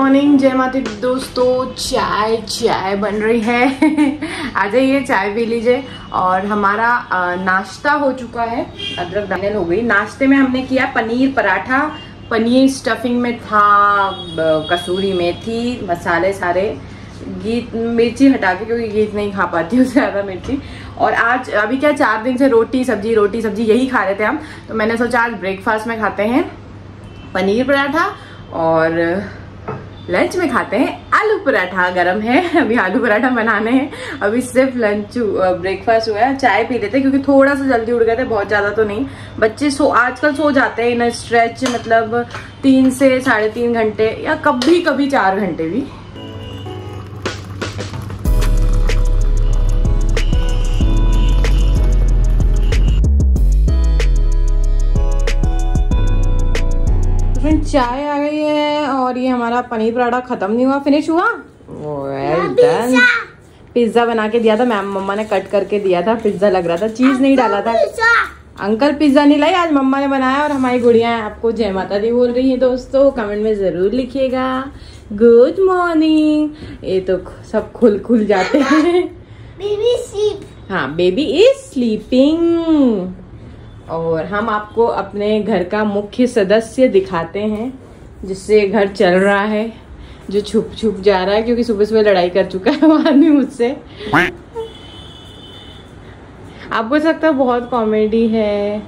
Morning जय माता दोस्तों, चाय चाय बन रही है। आ जाइए, चाय पी लीजिए। और हमारा नाश्ता हो चुका है। अदरक दानेल हो गई। नाश्ते में हमने किया पनीर पराठा। पनीर स्टफिंग में था कसूरी मेथी, मसाले सारे। गीत, मिर्ची हटा के, क्योंकि गीत नहीं खा पाती हूँ ज़्यादा मिर्ची। और आज, अभी क्या चार दिन से रोटी, सब्ज़ी रोटी, सब्ज़ी यही खा रहे थे हम। तो मैंने सोचा आज ब्रेकफास्ट में खाते हैं। पनीर पराठा और लंच में खाते हैं। आलू पराठा गरम है। अभी आलू पराठा बनाने हैं। अभी सिर्फ़ लंच ब्रेकफास्ट हुआ है। चाय पी लेते हैं क्योंकि थोड़ा सा जल्दी उठ गए थे, बहुत ज़्यादा तो नहीं। बच्चे सो, आजकल सो जाते हैं इन स्ट्रेच मतलब तीन से साढ़े तीन घंटे या कभी कभी चार घंटे भी। चाय आ गई है। और ये हमारा पनीर पराठा खत्म नहीं हुआ फिनिश हुआ? वेल डन पिज्जा बना के दिया था मैम मम्मा ने कट करके दिया था पिज्जा लग रहा था चीज़ नहीं डाला था। अंकल पिज्जा नहीं लाई आज मम्मा ने बनाया और हमारी गुड़िया आपको जय माता दी बोल रही है दोस्तों कमेंट में ज़रूर लिखिएगा। गुड मॉर्निंग ये तो सब खुल खुल जाते हैं। Baby sleep. हाँ बेबी इज़ स्लीपिंग और हम आपको अपने घर का मुख्य सदस्य दिखाते हैं। जिससे घर चल रहा है, जो छुप छुप जा रहा है, क्योंकि सुबह सुबह लड़ाई कर चुका है वो आदमी मुझसे। आपको लगता है बहुत कॉमेडी है,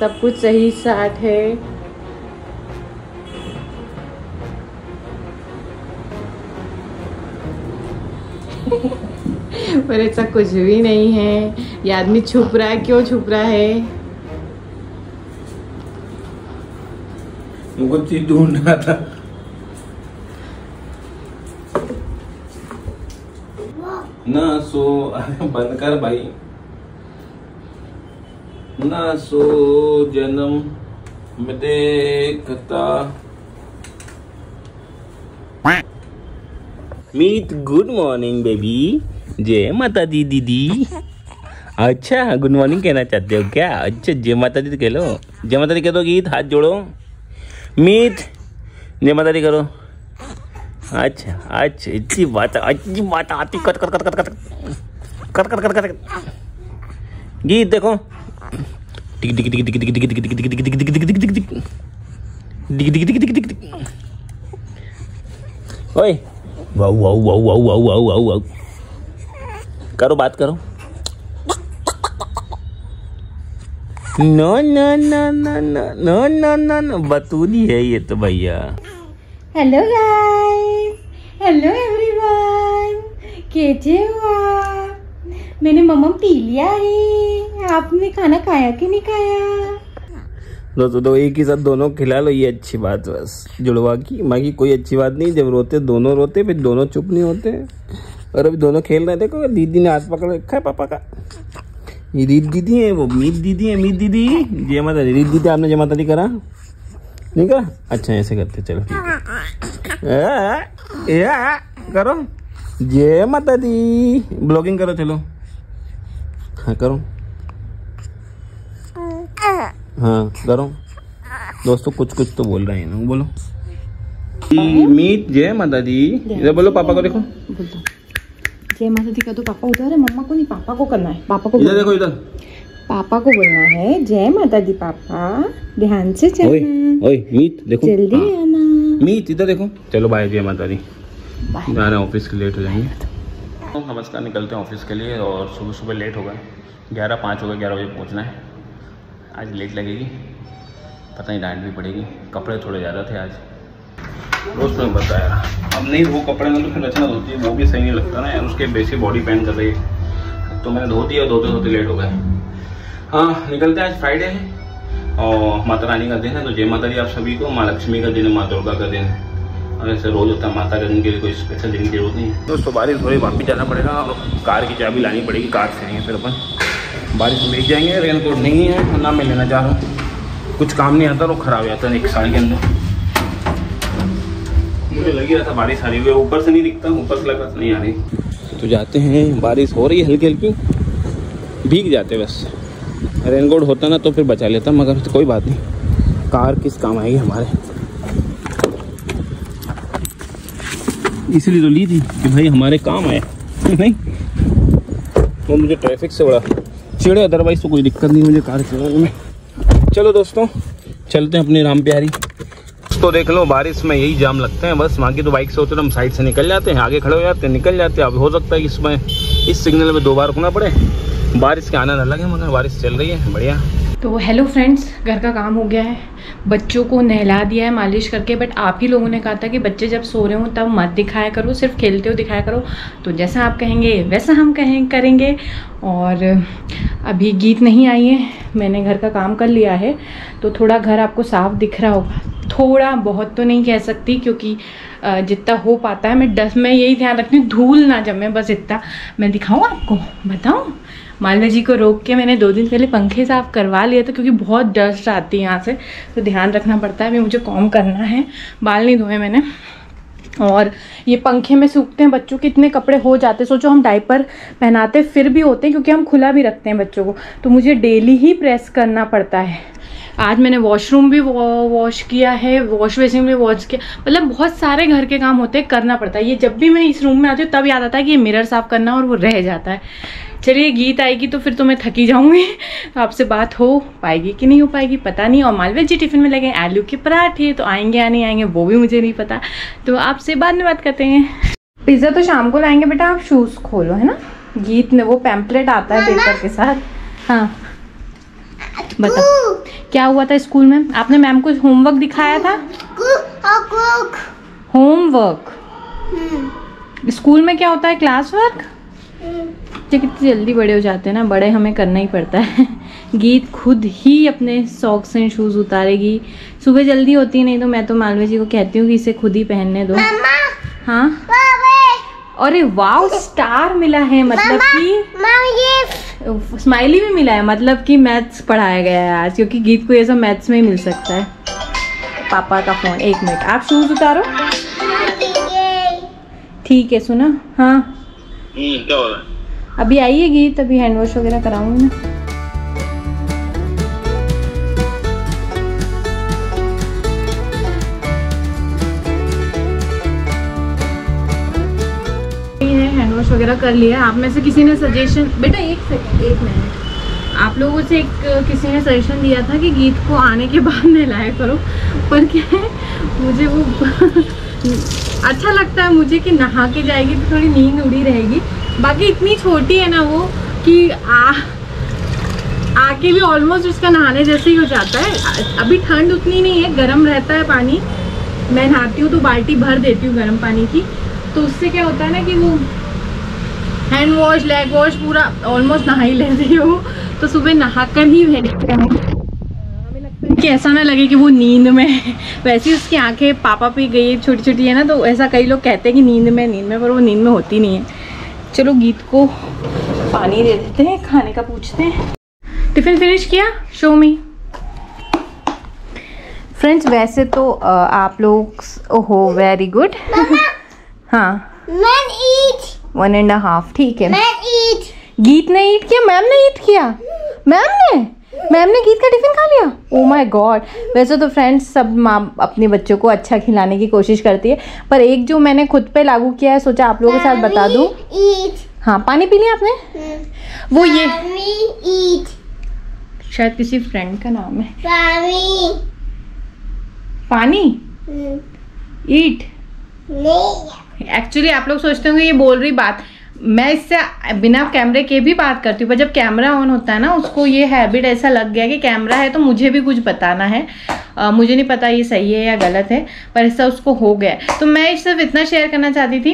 सब कुछ सही साथ है। पर ऐसा कुछ भी नहीं है। ये आदमी छुप रहा है, क्यों छुप रहा है? मुझको चीज़ ढूंढ रहा था। ना सो, बंद कर भाई। ना सो, जन्म में देखता। मीत गुड मॉर्निंग बेबी जय माता दी, दीदी। अच्छा गुड मॉर्निंग कहना चाहते हो क्या? अच्छा जय माता दी कह लो। जय माता दी कह दो गीत, हाथ जोड़ो। मीत माता करो अच्छा अच्छा इतनी बात अच्छी बात आती cut cut cut cut cut cut cut cut Geet देखो टिक tick tick tick tick tick tick tick tick tick tick tick tick tick tick tick tick tick tick ओए वाऊ वाऊ वाऊ वाऊ वाऊ वाऊ करो बात करो no no no no no no no no no बतूनी है ये तो भैया hello guys hello everyone कैसे हो आप? मैंने मम्मा पी लिया है। आपने खाना खाया कि नहीं खाया? दोस्तों तो एक ही साथ दोनों खिला लो ये अच्छी बात बस। जुड़वा की। बाकी कोई अच्छी बात नहीं जब रोते दोनों रोते फिर दोनों चुप नहीं होते। और अभी दोनों खेल रहे देखो दीदी ने हाथ पकड़ रखा है पापा का। रीत दीदी है वो, मीत दीदी है, मीत दीदी। जय माता दी, रीत दीदी, आपने जय माता दी करा? नहीं करा? अच्छा ऐसे करते, चलो, ठीक करो। जय माता दी। ब्लॉगिंग करो, चलो। हाँ करो। हाँ करो। दोस्तों कुछ कुछ तो बोल रहे हैं ना, बोलो। मीत, जय माता दी। इधर बोलो, पापा को देखो। जय माता दी का तो पापा उधर है मम्मा को नहीं पापा को करना है पापा को इधर देखो इधर। पापा को बोलना है जय माता दी पापा ध्यान से ओए चलना। ओए मीत देखो। जल्दी हाँ। आना। मीत इधर देखो। चलो बाय जय माता दी बाय। जा रहे हैं ऑफ़िस के लेट हो जाएँगे। तो नमस्कार निकलते हैं ऑफ़िस के लिए और सुबह सुबह लेट हो गए। ग्यारह पाँच हो गए ग्यारह बजे पहुँचना है। आज लेट लगेगी। पता नहीं डांट भी पड़ेगी। कपड़े थोड़े ज़्यादा थे आज। दोस्तों ने बताया। अब नहीं धो कपड़े में तो फिर रचना धोती है, वो भी सही नहीं लगता ना यार, उसके बेसिक बॉडी पेन कर रही है। तो मैंने धो दिया धोते धोते लेट हो गए। हाँ निकलते हैं, आज फ्राइडे है, और माता रानी का दिन है तो जय माता दी आप सभी को, माँ लक्ष्मी का दिन है, माँ दुर्गा का दिन है। और ऐसे रोज होता है, माता का दिन के लिए कोई स्पेशल दिन की ज़रूरत नहीं है। दोस्तों, बारिश हो रही वापस जाना पड़ेगा, और कार की चाबी लानी पड़ेगी, कार से फिर अपन। बारिश में भीग जाएँगे रेन कोट नहीं है, ना मैं लेना चाह रहा हूँ। कुछ काम नहीं आता, और खराब हो जाता है, एक साल के अंदर। मुझे लग रहा था बारिश आ रही है। ऊपर से नहीं दिखता, ऊपर से नहीं आ रही। तो जाते हैं, बारिश हो रही है हल्की हल्की। भीग जाते बस। रेनकोट होता ना तो फिर बचा लेता, मगर तो कोई बात नहीं। कार किस काम आएगी हमारे? इसलिए तो ली थी कि भाई हमारे काम आए। नहीं, वो मुझे ट्रैफ़िक से बड़ा चिड़े अदरवाइज़ तो कोई दिक्कत नहीं मुझे कार चलाने में। चलो दोस्तों, चलते हैं अपनी राम प्यारी। तो देख लो, बारिश में यही जाम लगते हैं, बस। वहाँ की तो बाइक से होते हम साइड से निकल जाते हैं। आगे खड़े हो जाते हैं, निकल जाते हैं। अब हो सकता है कि इसमें, इस सिग्नल में दो बार रुकना पड़े। बारिश के आनंद अलग है मगर बारिश चल रही है। बढ़िया। तो हेलो फ्रेंड्स, घर का काम हो गया है। बच्चों को नहला दिया है मालिश करके, बट आप ही लोगों ने कहा था कि बच्चे जब सो रहे हो, तब मत दिखाया करो, सिर्फ़ खेलते हो दिखाया करो। तो जैसा आप कहेंगे, वैसा हम कहें, करेंगे। और अभी गीत नहीं आई है, मैंने घर का काम कर लिया है। तो थोड़ा घर आपको साफ़ दिख रहा होगा। थोड़ा बहुत तो नहीं कह सकती क्योंकि जितना हो पाता है, मैं डस, मैं यही ध्यान रखती हूँ, धूल ना जमे बस इतना। मैं दिखाऊँ आपको? बताऊँ? मालवा जी को रोक के मैंने दो दिन पहले पंखे साफ़ करवा लिया था क्योंकि बहुत डस्ट आती है यहाँ से तो ध्यान रखना पड़ता है, अभी मुझे कॉम करना है, बाल नहीं धोए मैंने। और ये पंखे में सूखते हैं, बच्चों के इतने कपड़े हो जाते सोचो हम डाइपर पहनाते फिर भी होते हैं क्योंकि हम खुला भी रखते हैं बच्चों को। तो मुझे डेली ही प्रेस करना पड़ता है। आज मैंने वॉशरूम भी वॉश किया है वॉश बेसिन भी वॉश किया। मतलब बहुत सारे घर के काम होते हैं करना पड़ता है। ये जब भी मैं इस रूम में आती हूँ तब याद आता है कि ये मिरर साफ़ करना और वो रह जाता है। चलिए गीत आएगी तो फिर तो मैं थकी जाऊँगी। तो आपसे बात हो पाएगी कि नहीं हो पाएगी पता नहीं। और मालवे जी टिफ़िन में लगे आलू के पराठे तो आएँगे या नहीं आएँगे वो भी मुझे नहीं पता। तो आपसे बाद में बात करते हैं। पिज़्ज़ा तो शाम को लाएँगे बेटा आप शूज़ खोलो है ना? गीत में वो पैम्पलेट आता है पेपर के साथ। हाँ। बता। क्या हुआ था स्कूल में? आपने मैम को होमवर्क दिखाया था? होमवर्क? हम्म। स्कूल में क्या होता है? क्लास वर्क बच्चे कितनी जल्दी बड़े हो जाते हैं ना बड़े हमें करना ही पड़ता है। गीत खुद ही अपने सॉक्स एंड शूज़ उतारेगी। सुबह जल्दी होती है नहीं तो मैं तो मालवी जी को कहती हूँ कि इसे खुद ही पहनने दो। हाँ? अरे वाओ स्टार मिला है मतलब कि स्माइली भी मिला है मतलब कि मैथ्स पढ़ाया गया है आज क्योंकि गीत को ये सब मैथ्स में ही मिल सकता है। पापा का फ़ोन एक मिनट आप शूज़ उतारो। ठीक है सुना। हाँ। हम्म, क्या है अभी आइए गीत अभी हैंड वॉश वगैरह कराऊँगी मैं। वगैरह कर लिया है। आप में से किसी ने सजेशन बेटा एक सेकंड एक मिनट आप लोगों से एक किसी ने सजेशन दिया था कि गीत को आने के बाद नहलाया करो। पर क्या है, मुझे वो अच्छा लगता है मुझे कि नहा के जाएगी तो थोड़ी नींद उड़ी रहेगी। बाकी इतनी छोटी है ना वो कि आ, आके भी ऑलमोस्ट उसका नहाने जैसे ही हो जाता है। अभी ठंड उतनी नहीं है, गर्म रहता है पानी। मैं नहाती हूँ तो बाल्टी भर देती हूँ गर्म पानी की। तो उससे क्या होता है ना कि वो हैंड वॉश लेग वॉश पूरा ऑलमोस्ट नहा ही लेती हूँ। तो सुबह नहा कर ही भेजते हैं। कि ऐसा ना लगे कि वो नींद में वैसे ही उसकी आँखें पापा पे गई छोटी छोटी है ना तो ऐसा कई लोग कहते हैं कि नींद में नींद में पर वो नींद में होती नहीं है। चलो गीत को पानी दे देते हैं खाने का पूछते हैं। टिफ़िन फिनिश किया? शो मी फ्रेंड्स वैसे तो आप लोग ओहो वेरी गुड हाँ। वन एंड हाफ़ ठीक है। गीत ने ईट किया? मैम ने ईट किया? मैम ने? मैम ने गीत का टिफ़िन खा लिया? ओ माय गॉड वैसे तो फ्रेंड्स सब माँ अपने बच्चों को अच्छा खिलाने की कोशिश करती है पर एक जो मैंने खुद पे लागू किया है सोचा आप लोगों के साथ बता दूँ। हाँ पानी पी लिया आपने? हम्म। वो ये शायद किसी फ्रेंड का नाम है। पानी? पानी ईट एक्चुअली आप लोग सोचते होंगे ये बोल रही बात। मैं इससे बिना कैमरे के भी बात करती हूँ पर जब कैमरा ऑन होता है ना उसको ये हैबिट ऐसा लग गया कि कैमरा है तो मुझे भी कुछ बताना है। आ, मुझे नहीं पता ये सही है या गलत है पर ऐसा उसको हो गया। तो मैं सिर्फ़ इतना शेयर करना चाहती थी।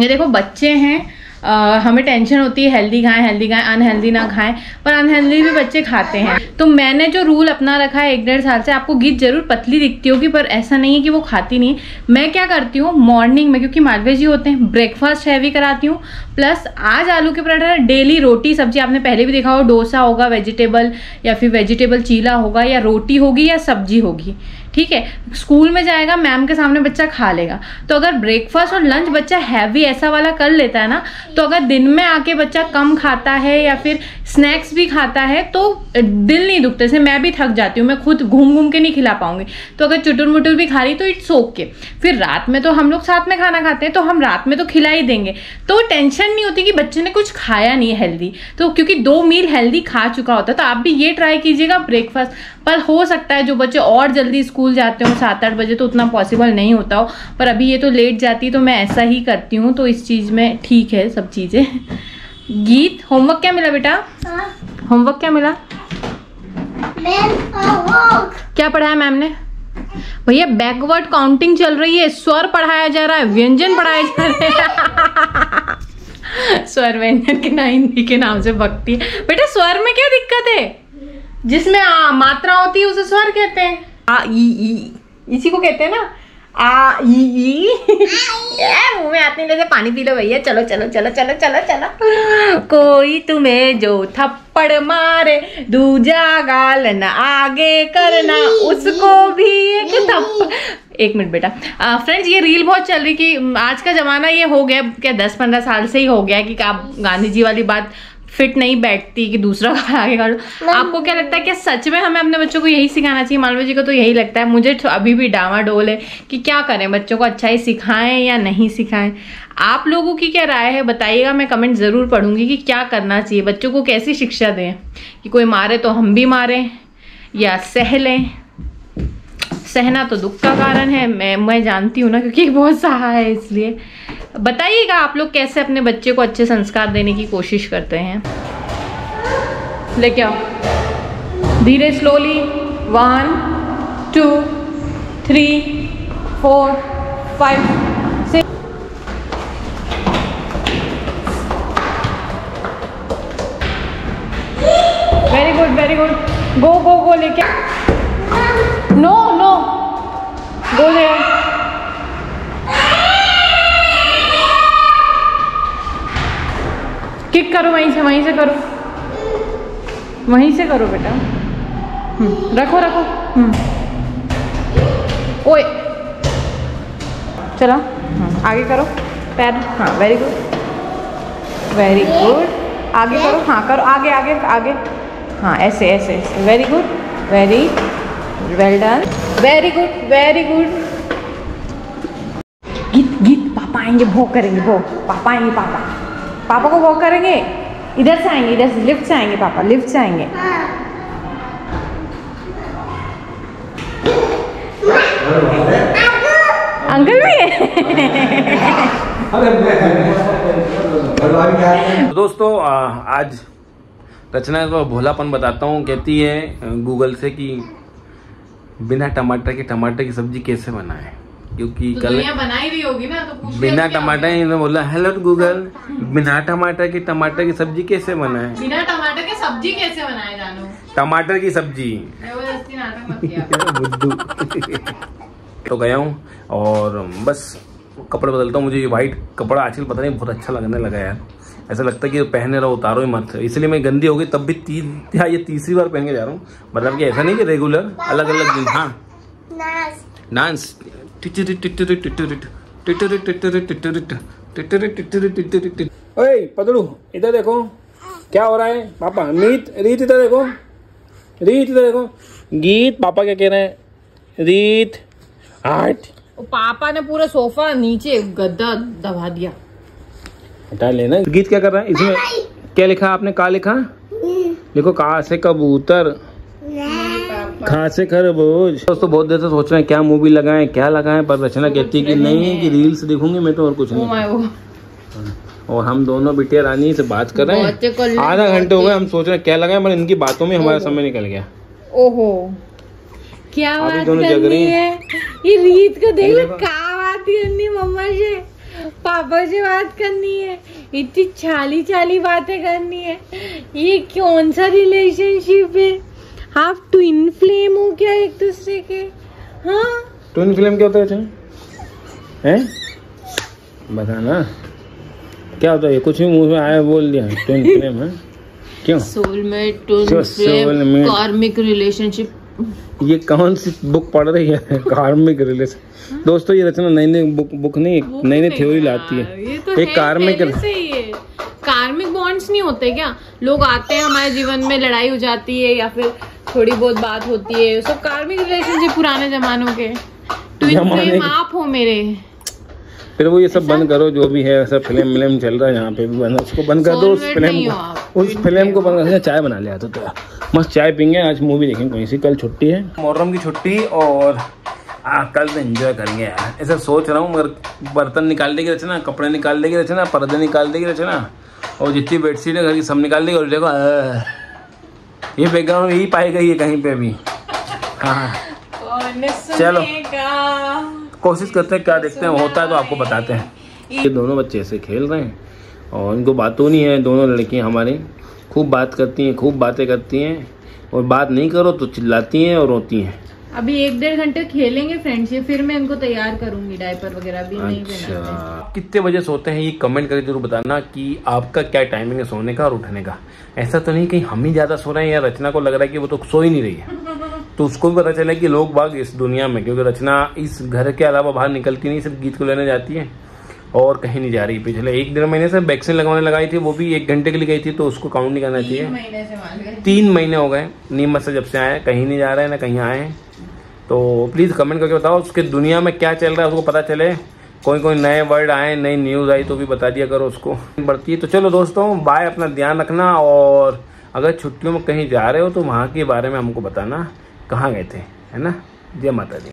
ये देखो बच्चे हैं आ, हमें टेंशन होती है हेल्दी खाएँ हेल्दी खाएँ अनहेल्दी ना खाएँ पर अनहेल्दी भी बच्चे खाते हैं। तो मैंने जो रूल अपना रखा है एक डेढ़ साल से आपको गीत ज़रूर पतली दिखती होगी पर ऐसा नहीं है कि वो खाती नहीं मैं क्या करती हूँ मॉर्निंग में क्योंकि मालवे जी होते हैं ब्रेकफास्ट हैवी कराती हूँ प्लस आज आलू के पराठा डेली रोटी सब्ज़ी आपने पहले भी देखा हो डोसा होगा वेजिटेबल या फिर वेजिटेबल चीला होगा या रोटी होगी या सब्ज़ी होगी ठीक है? स्कूल में जाएगा मैम के सामने बच्चा खा लेगा। तो अगर ब्रेकफास्ट और लंच बच्चा हैवी ऐसा वाला कर लेता है ना तो अगर दिन में आके बच्चा कम खाता है या फिर स्नैक्स भी खाता है तो दिल नहीं दुखते। जैसे मैं भी थक जाती हूँ, मैं खुद घूम घूम के नहीं खिला पाऊँगी। तो अगर चुटुर मुटुर भी खा रही तो इट्स ओके फिर रात में तो हम लोग साथ में खाना खाते हैं तो हम रात में तो खिला ही देंगे। तो टेंशन नहीं होती कि बच्चे ने कुछ खाया नहीं है हेल्दी तो क्योंकि दो मील हेल्दी खा चुका होता है तो आप भी ये ट्राई कीजिएगा ब्रेकफास्ट पर हो सकता है जो बच्चे और जल्दी स्कूल जाते हो सात आठ बजे तो उतना पॉसिबल नहीं होता हो। पर अभी ये तो लेट जाती है तो मैं ऐसा ही करती हूँ तो इस चीज़ में ठीक है सब चीज़ें। गीत होमवर्क क्या मिला बेटा? होमवर्क क्या मिला? क्या पढ़ाया मैम ने? भैया बैकवर्ड काउंटिंग चल रही है स्वर पढ़ाया जा रहा है व्यंजन पढ़ाया जा रहा है। स्वर व्यंजन के ना हिंदी के नाम से भक्ति बेटा स्वर में क्या दिक्कत है? जिसमें आ, मात्रा होती है उसे स्वर कहते हैं। आ ई ई इसी को कहते हैं ना? आ ई ई। मुँह में आते नहीं पानी पी लो भैया। चलो चलो चलो चलो चलो चलो। कोई तुम्हें जो थप्पड़ मारे दूजा गाल न आगे करना उसको भी एक थप्पड़। एक मिनट बेटा। फ्रेंड्स ये रील बहुत चल रही कि आज का ज़माना ये हो गया क्या दस पंद्रह साल से ही हो गया कि आप गांधी जी वाली बात फिट नहीं बैठती कि दूसरा आगे कर लो आपको क्या लगता है कि सच में हमें अपने बच्चों को यही सिखाना चाहिए? मालवी जी को तो यही लगता है। मुझे तो अभी भी डावा डोल है कि क्या करें? बच्चों को अच्छा ही सिखाएँ या नहीं सिखाएँ? आप लोगों की क्या राय है? बताइएगा मैं कमेंट ज़रूर पढ़ूँगी कि क्या करना चाहिए। बच्चों को कैसी शिक्षा दें? कि कोई मारे तो हम भी मारें या सह लें सहना तो दुख का कारण है। मैं मैं जानती हूँ ना क्योंकि बहुत सहा है इसलिए। बताइएगा आप लोग कैसे अपने बच्चे को अच्छे संस्कार देने की कोशिश करते हैं? लेके आओ धीरे slowly one two three four five six very good very good go go go लेके नो नो गो ले करो वहीं से वहीं से करो। वहीं से करो बेटा। हम्म, रखो रखो। हम्म। ओए। चलो। हम्म, आगे करो। पैर हाँ वेरी गुड वेरी गुड आगे करो हाँ करो। आगे आगे आगे। हाँ ऐसे ऐसे ऐसे। Very good very well done very good very good Geet Geet पापा आएँगे भो करेंगे भो पापा आएँगे पापा। पापा को वॉक करेंगे? इधर से आएँगे, इधर से लिफ्ट से आएँगे पापा लिफ्ट से आएँगे। अंकल भी है? तो दोस्तों आज रचना को भोलापन बताता हूँ, कहती है गूगल से कि बिना टमाटर के टमाटर की सब्ज़ी कैसे बनाए? क्योंकि तो कल बनाई रही होगी ना तो पूछ बिना टमाटर हो इन्होंने बोला हेलो गूगल बिना टमाटर की टमाटर की सब्ज़ी कैसे बनाए? बिना टमाटर के सब्ज़ी कैसे बनाए जानू? टमाटर की सब्ज़ी। ज़बरदस्ती नाटक मत किया। बुद्धू। तो गया हूँ और बस कपड़े बदलता हूँ मुझे ये वाइट कपड़ा आजकल पता नहीं बहुत अच्छा लगने लगा यार। ऐसा लगता है कि पहने रहो उतारो ही मत। इसलिए मैं गंदी हो गई तब भी ती, या ये तीसरी बार पहन के जा रहा हूँ। मतलब कि ऐसा नहीं कि रेगुलर अलग अलग दिन हाँ। डांस ओए इधर देखो। क्या हो रहा है? पापा रीत रीत इधर देखो। रीत इधर देखो। गीत पापा क्या कह रहे हैं? रीत आठ। पापा ने पूरा सोफा नीचे गद्दा दबा दिया। हटा लेना गीत क्या कर रहा है? इसमें क्या लिखा आपने? का लिखा? देखो का से कबूतर। खा से खरबूज दोस्तों बहुत देर से सोच रहे हैं क्या मूवी लगाएँ क्या लगाएँ पर रचना कहती है कि नहीं कि रील्स देखूँगी मैं तो और कुछ नहीं। और हम दोनों बिटिया रानी से बात कर रहे हैं। आधा घंटे हो गए हम सोच रहे हैं क्या लगाएँ पर इनकी बातों में हमारा समय निकल गया। ओहो। क्या बात दोनों जग रही है। ये रीत को देख लो क्या बात करनी मम्मा से। पापा से बात करनी है। इतनी छाली छाली बातें करनी है। ये कौन सा रिलेशनशिप है? आप ट्विन फ्लेम हो क्या एक दूसरे के। हाँ? ट्विन फ़िल्म क्या होता है हैं? बता ना क्या होता है? कुछ भी मुँह में आया बोल दिया। ट्विन फ्लेम है। क्यों? सोलमेट जो soulmate- कार्मिक रिलेशनशिप ये कौन सी बुक पढ़ रही है? कार्मिक रिलेशन दोस्तों ये रचना नई नई बुक बुक नहीं नई नई थ्योरी लाती है। ये तो एक कार्मिक कार्मिक बॉन्ड्स नहीं होते क्या? लोग आते हैं हमारे जीवन में लड़ाई हो जाती है या फिर थोड़ी बहुत बात होती है। सब कार्मिक रिलेशनशिप पुराने जमानों के। ट्विन। आप हो मेरे। फिर वो ये सब बंद करो जो भी है सब फ़िल्म विल्म चल रहा है यहाँ पे भी बंद। उसको बंद कर दो उस फ़िल्म को उस फ़िल्म को बंद कर चाय बना लिया तो। मस्त चाय पीएँगे आज मूवी देखेंगे कोई सी। कल छुट्टी है। मुहर्रम की छुट्टी और आ, कल तो एंजॉय करेंगे यार। ऐसा सोच रहा हूँ मगर बर्तन निकाल देगी रचना कपड़े निकाल देगी रचना पर्दे निकाल देगी रचना और जितनी बेडशीट है घर की सब निकाल देगी और देखो ये बैकग्राउंड यही पाएगा है कहीं पे भी हाँ चलो। कोशिश करते हैं क्या देखते हैं होता है तो आपको बताते हैं ये दोनों बच्चे ऐसे खेल रहे हैं और इनको बातों नहीं है दोनों लड़कियाँ हमारी खूब बात करती हैं खूब बातें करती हैं और बात नहीं करो तो चिल्लाती हैं और रोती हैं। अभी एक डेढ़ घंटे खेलेंगे फ्रेंड्स ये फिर मैं इनको तैयार करूँगी डायपर वगैरह भी नहीं अच्छा। पहना आप कितने बजे सोते हैं ये कमेंट करके ज़रूर बताना कि आपका क्या टाइमिंग है सोने का और उठने का। ऐसा तो नहीं कहीं हम ही ज़्यादा सो रहे हैं या रचना को लग रहा है कि वो तो सो ही नहीं रही है। तो उसको भी पता चला कि लोग बाग इस दुनिया में क्योंकि रचना इस घर के अलावा बाहर निकलती नहीं सिर्फ़ गीत को लेने जाती है और कहीं नहीं जा रही। पिछले एक डेढ़ महीने से वैक्सीन लगवाने लगाई थी वो भी एक घंटे के लिए गई थी तो उसको काउंट नहीं करना चाहिए। महीने से मान गए तीन महीने हो गए नीमत से जब से आए हैं, कहीं नहीं जा रहे हैं ना कहीं आए हैं। तो प्लीज़ कमेंट करके बताओ, उसके दुनिया में क्या चल रहा है, उसको पता चले। कोई कोई नए वर्ड आए, नई न्यूज़ आई तो भी बता दिया करो उसको। बढ़ती है तो चलो दोस्तों बाय अपना ध्यान रखना, और अगर छुट्टियों में कहीं जा रहे हो तो वहाँ के बारे में हमको बताना, कहाँ गए थे, है ना? जय माता दी।